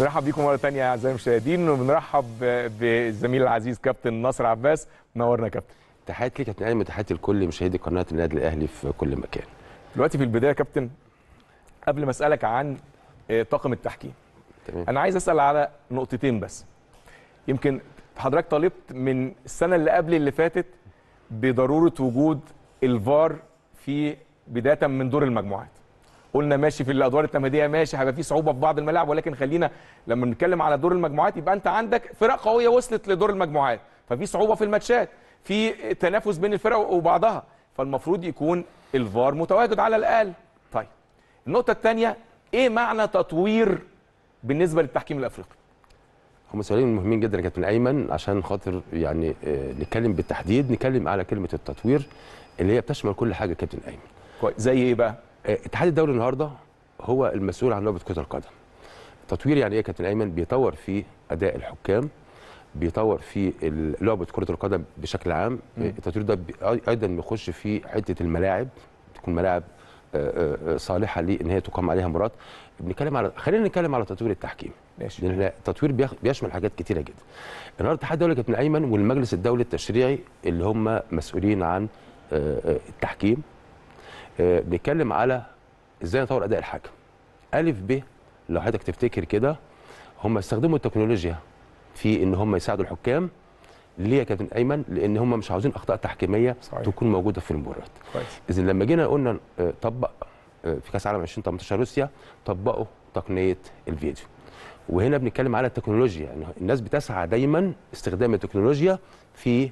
نرحب بيكم مرة ثانية أعزائي المشاهدين وبنرحب بالزميل العزيز كابتن ناصر عباس. منورنا يا كابتن. تحياتي ليك يا كابتن وتحياتي لكل مشاهدي قناة النادي الأهلي في كل مكان. دلوقتي في البداية يا كابتن قبل ما أسألك عن آه، طاقم التحكيم. تمام. أنا عايز أسأل على نقطتين بس. يمكن حضرتك طالبت من السنة اللي قبل اللي فاتت بضرورة وجود الفار في بداية من دور المجموعات. قلنا ماشي في الأدوار التمهيدية ماشي هيبقى في صعوبة في بعض الملاعب ولكن خلينا لما نتكلم على دور المجموعات يبقى أنت عندك فرق قوية وصلت لدور المجموعات. ففي صعوبة في الماتشات في تنافس بين الفرق وبعضها. فالمفروض يكون الفار متواجد على الأقل. طيب النقطة الثانية إيه معنى تطوير بالنسبة للتحكيم الأفريقي؟ هم سؤالين مهمين جدا يا كابتن أيمن عشان خاطر يعني آه، نتكلم بالتحديد نتكلم على كلمة التطوير اللي هي بتشمل كل حاجة كابتن أيمن. كويس. زي إيه بقى؟ الاتحاد الدولي النهارده هو المسؤول عن لعبة كرة القدم. تطوير يعني إيه يا كابتن أيمن؟ بيطور في أداء الحكام بيطور في لعبة كرة القدم بشكل عام. آه، التطوير ده أيضا بيخش في حتة الملاعب تكون ملاعب آه، آه، صالحة لإن هي تقام عليها مباراه بنتكلم على خلينا نتكلم على تطوير التحكيم. ماشي. لأن التطوير بيخ- بيشمل حاجات كتيرة جدا. النهارده الاتحاد الدولي كابتن أيمن والمجلس الدولي التشريعي اللي هم مسؤولين عن آه، آه، التحكيم. آه، بنتكلم على إزاي نطور أداء الحكم ألف ب لو حضرتك تفتكر كده هم استخدموا التكنولوجيا في إن هم يساعدوا الحكام. ليه يا كابتن أيمن؟ لأن هم مش عاوزين أخطاء تحكيمية صحيح. تكون موجودة في المباريات. اذا لما جينا قلنا آه، طبق آه، في كأس العالم 2018 روسيا طبقوا تقنية الفيديو. وهنا بنتكلم على التكنولوجيا. يعني الناس بتسعى دايما استخدام التكنولوجيا في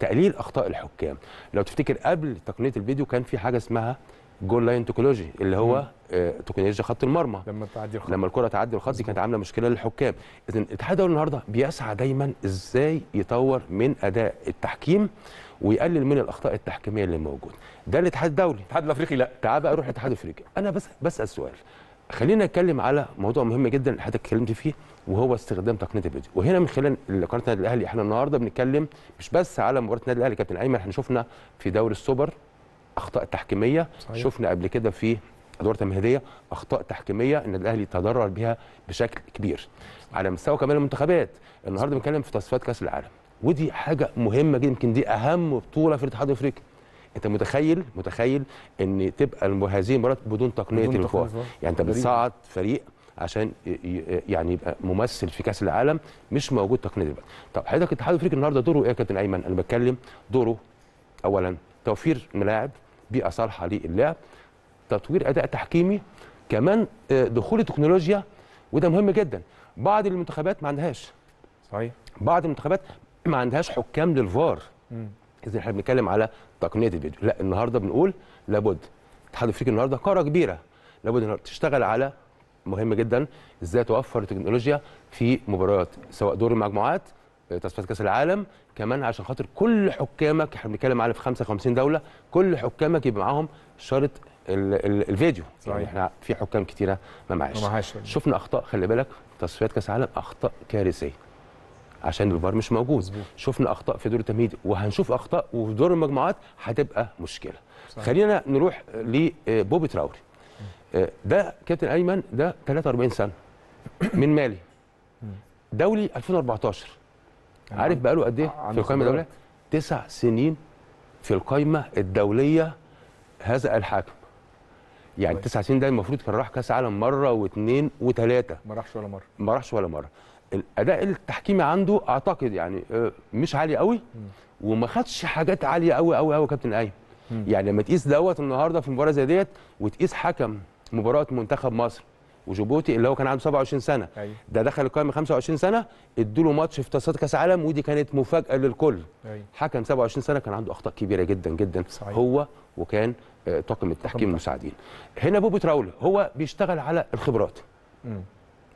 تقليل أخطاء الحكام. لو تفتكر قبل تقنية الفيديو كان في حاجة اسمها goal line technology اللي هو آه، تكنولوجيا خط المرمى. لما تعدي الخط. لما الكرة تعدي الخط دي كانت عاملة مشكلة للحكام. اذا الاتحاد الدولي النهارده بيسعى دايما إزاي يطور من أداء التحكيم ويقلل من الأخطاء التحكيمية اللي موجودة. ده الاتحاد الدولي. الاتحاد الأفريقي لا. تعال بقى نروح الاتحاد الأفريقي. أنا بس بسأل سؤال. خلينا نتكلم على موضوع مهم جدا حضرتك اتكلمت فيه وهو استخدام تقنية الفيديو. وهنا من خلال قناة النادي الأهلي إحنا النهارده بنتكلم مش بس على مباراة النادي الأهلي كابتن أيمن إحنا شفنا في دوري السوبر أخطاء تحكيمية صحيح. شفنا قبل كده في أدوار تمهيدية أخطاء تحكيمية ان الأهلي تضرر بها بشكل كبير. على مستوى كمان المنتخبات النهارده بنتكلم في تصفيات كأس العالم. ودي حاجة مهمة جدا يمكن دي أهم بطولة في الاتحاد الأفريقي. انت متخيل متخيل ان تبقى هذه المباراه بدون تقنية تقنية يعني انت. بتصعد فريق عشان يعني يبقى ممثل في كأس العالم مش موجود تقنية الفار طب حضرتك الاتحاد الافريقي النهارده دوره إيه يا كابتن ايمن؟ أنا بتكلم دوره اولا توفير ملاعب بيئة صالحة للعب تطوير أداء تحكيمي كمان آه، دخول التكنولوجيا وده مهم جدا. بعض المنتخبات ما عندهاش. صحيح. بعض المنتخبات ما عندهاش حكام للفار. اذا إحنا بنتكلم على تقنية الفيديو. لا النهارده بنقول لابد الاتحاد الافريقي النهارده قاره كبيرة لابد تشتغل على مهم جدا إزاي توفر التكنولوجيا في مباريات سواء دور المجموعات آه، تصفيات كأس العالم كمان عشان خاطر كل حكامك إحنا بنتكلم على في 55 دولة كل حكامك يبقى معاهم ال- الفيديو. صحيح. يعني إحنا في حكام كتيرة ما معاش. شفنا أخطاء خلي بالك في تصفيات كأس العالم أخطاء كارثية. عشان الفار مش موجود. مظبوط. شفنا أخطاء في دور التمهيدي وهنشوف أخطاء وفي دور المجموعات هتبقى مشكلة. صحيح. خلينا نروح لبوبي تراوري. آه، ده كابتن أيمن ده 43 سنة من مالي. دولي 2014 عارف بقاله قد إيه في القائمه. الدولية؟ تسع سنين في القائمه الدولية هذا الحاكم. يعني. تسع سنين ده المفروض كان راح كأس عالم مرة واثنين وثلاثة. ما راحش ولا مرة. ما راحش ولا مرة. الأداء التحكيمي عنده أعتقد يعني آه، مش عالي قوي وما خدش حاجات عالية قوي قوي قوي كابتن ايمن. يعني لما تقيس دوت النهارده في مباراة زي ديت وتقيس حكم مباراة منتخب مصر وجيبوتي اللي هو كان عنده 27 سنة أيوه ده دخل القائمه 25 سنة ادوا له ماتش في تصفيات كأس العالم ودي كانت مفاجأة للكل أيوه حكم 27 سنة كان عنده أخطاء كبيرة جدا جدا صحيح. هو وكان آه، طاقم التحكيم. المساعدين هنا بوبي تراولي هو بيشتغل على الخبرات مم.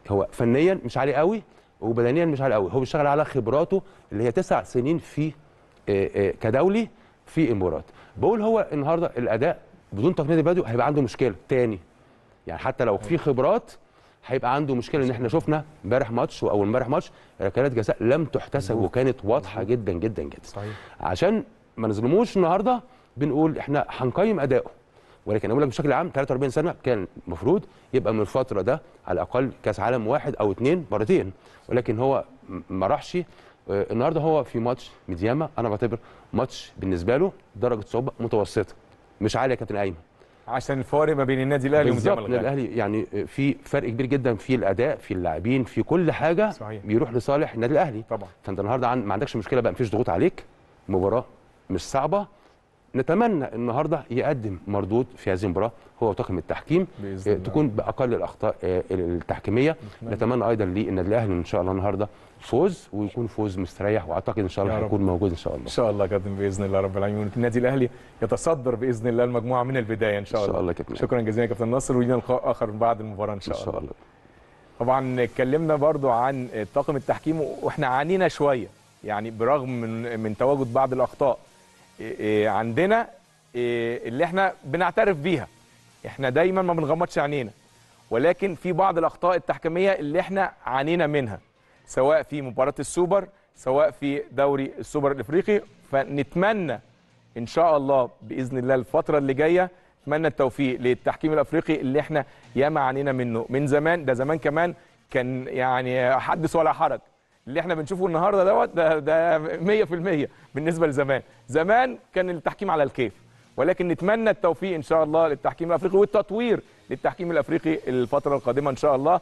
هو فنيا مش عالي قوي وبدنيا مش عالي قوي. هو بيشتغل على خبراته اللي هي تسع سنين في آه، آه، كدولي في المباراه بقول هو النهارده الأداء بدون تقنية الفيديو هيبقى عنده مشكلة تاني. يعني حتى لو في خبرات هيبقى عنده مشكلة إن إحنا شفنا امبارح ماتش أو امبارح ماتش ركلات جزاء لم تحتسب وكانت واضحة جدا جدا جدا. صحيح. عشان ما نظلموش النهارده بنقول إحنا هنقيم اداؤه ولكن أقول لك بشكل عام 43 سنة كان المفروض يبقى من الفترة ده على الأقل كأس عالم واحد أو اثنين مرتين. ولكن هو ما راحش. آه، النهارده هو في ماتش ميدياما. أنا بعتبر ماتش بالنسبة له درجة صعوبه متوسطة مش عالية يا كابتن أيمن. عشان الفارق ما بين النادي الأهلي بالظبط ومديام الغالي الأهلي يعني في فرق كبير جدا في الأداء في اللاعبين في كل حاجة صحيح. بيروح لصالح النادي الأهلي. طبعا. فأنت النهارده عن... ما عندكش مشكلة بقى مفيش ضغوط عليك مباراة مش صعبة. نتمنى النهارده يقدم مردود في هذه المباراة هو وطاقم التحكيم. تكون بأقل الأخطاء آه، التحكيمية. نتمنى. أيضا للنادي الأهلي إن شاء الله النهارده فوز ويكون فوز مستريح وأعتقد إن شاء الله. هيكون موجود إن شاء الله. إن شاء الله كابتن بإذن الله رب العالمين. النادي الأهلي يتصدر بإذن الله المجموعة من البداية إن شاء إن الله شاء الله. كابتن. شكرا جزيلا يا كابتن نصر ولينا لقاء آخر بعد المباراة إن إن شاء الله. شاء الله. طبعا اتكلمنا برضو عن طاقم التحكيم وإحنا عانينا شوية يعني برغم من من تواجد بعض الأخطاء. عندنا إيه اللي إحنا بنعترف بيها. إحنا دايما ما بنغمضش عينينا. ولكن في بعض الأخطاء التحكيمية اللي إحنا عانينا منها سواء في مباراة السوبر سواء في دوري السوبر الإفريقي. فنتمنى إن شاء الله بإذن الله الفترة اللي جاية اتمنى التوفيق للتحكيم الأفريقي اللي إحنا ياما عانينا منه. من زمان ده زمان كمان كان يعني حدث ولا حرج. اللي إحنا بنشوفه النهارده دوت ده ده 100% بالنسبة لزمان. زمان كان التحكيم على الكيف ولكن نتمنى التوفيق إن شاء الله للتحكيم الأفريقي والتطوير للتحكيم الأفريقي الفترة القادمة إن شاء الله.